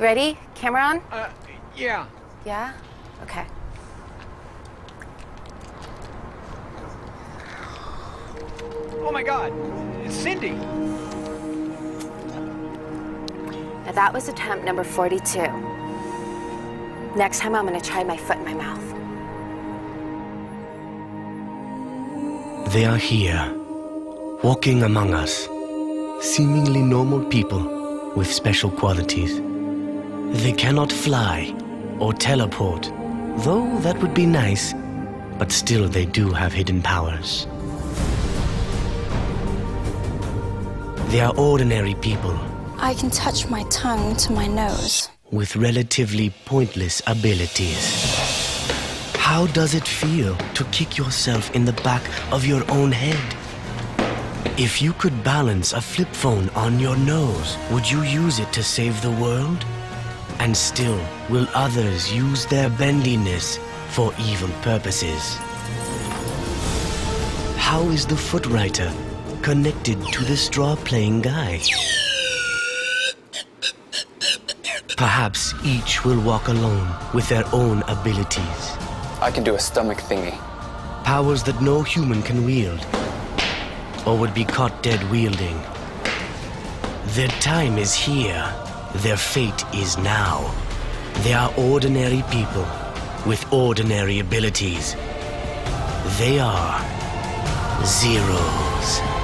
Ready? Camera on? Uh, yeah. Yeah? Okay. Oh my god. It's Cindy. Now that was attempt number 42. Next time I'm gonna try my foot in my mouth. They are here, walking among us, seemingly normal people with special qualities. They cannot fly or teleport, though that would be nice, but still they do have hidden powers. They are ordinary people I can touch my tongue to my nose. with relatively pointless abilities. How does it feel to kick yourself in the back of your own head? If you could balance a flip phone on your nose, would you use it to save the world? And still, will others use their bendiness for evil purposes? How is the footwriter connected to the straw playing guy? Perhaps each will walk alone with their own abilities. I can do a stomach thingy. Powers that no human can wield, or would be caught dead wielding. Their time is here. Their fate is now. They are ordinary people with ordinary abilities. They are Zero.